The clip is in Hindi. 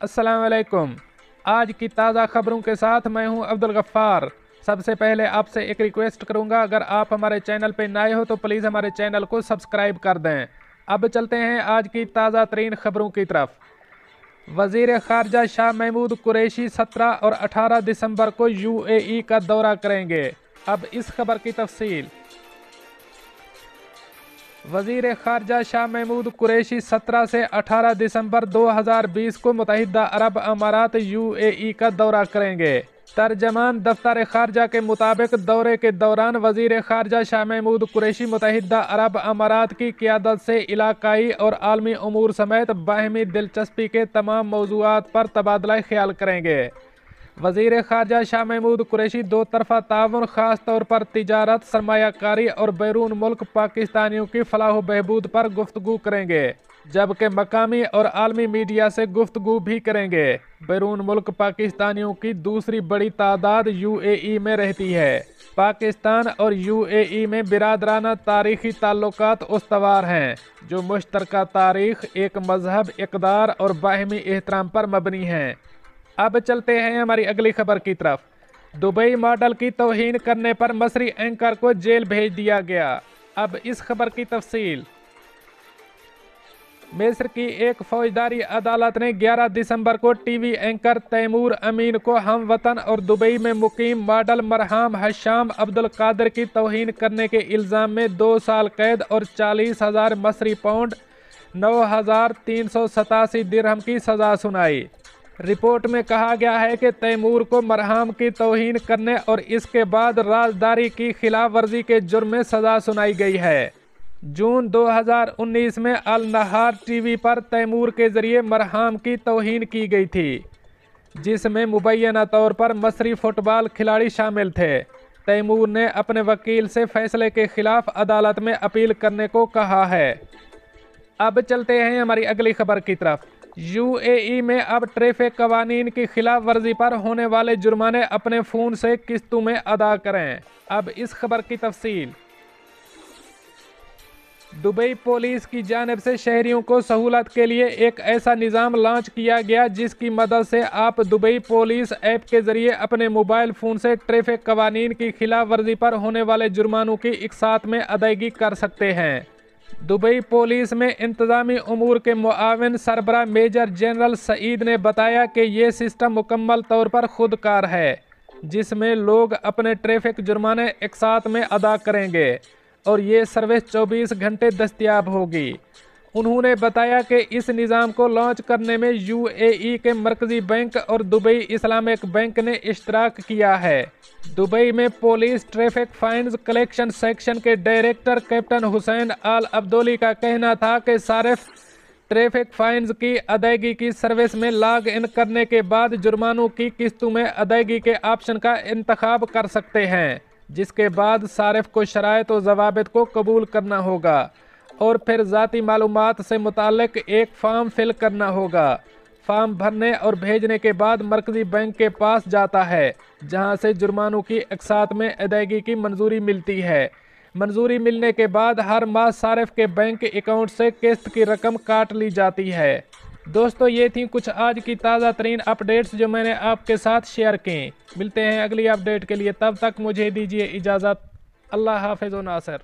अस्सलाम वालेकुम आज की ताज़ा खबरों के साथ मैं हूँ अब्दुल गफ़ार सबसे पहले आपसे एक रिक्वेस्ट करूँगा, अगर आप हमारे चैनल पर नए हो तो प्लीज़ हमारे चैनल को सब्सक्राइब कर दें। अब चलते हैं आज की ताज़ा तरीन खबरों की तरफ़। वज़ीर खारजा शाह महमूद कुरैशी 17 और 18 दिसंबर को यूएई का दौरा करेंगे। अब इस खबर की तफसील। वज़ीर खारजा शाह महमूद कुरैशी 17 से 18 दिसंबर 2020 को मुतहदा अरब अमारात यूएई का दौरा करेंगे। तर्जमान दफ्तर खारजा के मुताबिक दौरे के दौरान वज़ीर खारजा शाह महमूद कुरैशी मुतहदा अरब अमारात की क्यादत से इलाकाई और आलमी अमूर समेत बाहमी दिलचस्पी के तमाम मौजूद पर तबादला ख्याल करेंगे। वज़ीर खारजा शाह महमूद कुरैशी दो तरफा ताउन, ख़ास तौर पर तजारत सरमाकारी और बैरून मुल्क पाकिस्तानियों की फलाह बहबूद पर गुफ्तु करेंगे, जबकि मकामी और आलमी मीडिया से गुफ्तु भी करेंगे। बैरून मुल्क पाकिस्तानियों की दूसरी बड़ी तादाद यूएई में रहती है। पाकिस्तान और यूएई में बिरादराना तारीखी ताल्लुक उसवार हैं, जो मुश्तर तारीख, एक मज़हब, इकदार और बाहमी एहतराम पर मबनी हैं। अब चलते हैं हमारी अगली खबर की तरफ़। दुबई मॉडल की तोहन करने पर मसरी एंकर को जेल भेज दिया गया। अब इस खबर की तफसील। मिस्र की एक फौजदारी अदालत ने 11 दिसंबर को टीवी एंकर तैमूर अमीन को हम वतन और दुबई में मुकीम मॉडल मरहम हशाम अब्दुल कादर की तोहन करने के इल्ज़ाम में दो साल कैद और चालीस हज़ार मसरी पाउंड नौ हज़ार तीन सौ सतासी दिरहम की सज़ा सुनाई। रिपोर्ट में कहा गया है कि तैमूर को मरहम की तोहन करने और इसके बाद राजदारी की खिलाफ वर्जी के जुर्म में सज़ा सुनाई गई है। जून 2019 में अल नहार टीवी पर तैमूर के ज़रिए मरहम की तोहन की गई थी, जिसमें मुबैना तौर पर मसरी फुटबॉल खिलाड़ी शामिल थे। तैमूर ने अपने वकील से फैसले के खिलाफ अदालत में अपील करने को कहा है। अब चलते हैं हमारी अगली खबर की तरफ़। यूएई में अब ट्रैफ़िक कवानीन की खिलाफ वर्जी पर होने वाले जुर्माने अपने फ़ोन से किस्तों में अदा करें। अब इस खबर की तफसील। दुबई पुलिस की जानब से शहरियों को सहूलत के लिए एक ऐसा निज़ाम लॉन्च किया गया जिसकी मदद से आप दुबई पुलिस ऐप के ज़रिए अपने मोबाइल फ़ोन से ट्रैफ़िक कवानीन की खिलाफ वर्जी पर होने वाले जुर्मानों की एक साथ में अदायगी कर सकते हैं। दुबई पुलिस में इंतज़ामी अमूर के मुआवन सरबरा मेजर जनरल सईद ने बताया कि ये सिस्टम मुकम्मल तौर पर खुदकार है, जिसमें लोग अपने ट्रैफ़िक जुर्माने एक साथ में अदा करेंगे और ये सर्विस 24 घंटे दस्तियाब होगी। उन्होंने बताया कि इस निज़ाम को लॉन्च करने में यूएई के मरकज़ी बैंक और दुबई इस्लामिक बैंक ने इश्तराक किया है। दुबई में police traffic fines collection section के director captain Hussain Al Abdouli का कहना था कि सारिफ ट्रैफ़िक फाइन्स की अदायगी की सर्विस में लॉग इन करने के बाद जुर्मानों की किस्तों में अदायगी के ऑप्शन का इंतखब कर सकते हैं, जिसके बाद सारिफ को शराय व जवाब को कबूल करना होगा। और फिर ज़ाती मालूम से मुतक एक फॉर्म फिल करना होगा। फॉर्म भरने और भेजने के बाद मरकज़ी बैंक के पास जाता है, जहाँ से जुर्मानों की अकसात में अदायगी की मंजूरी मिलती है। मंजूरी मिलने के बाद हर माह सारिफ के बैंक अकाउंट से किस्त की रकम काट ली जाती है। दोस्तों, ये थी कुछ आज की ताज़ा तरीन अपडेट्स जो मैंने आपके साथ शेयर की। मिलते हैं अगली अपडेट के लिए। तब तक मुझे दीजिए इजाज़त। अल्लाह हाफिज़ नासर।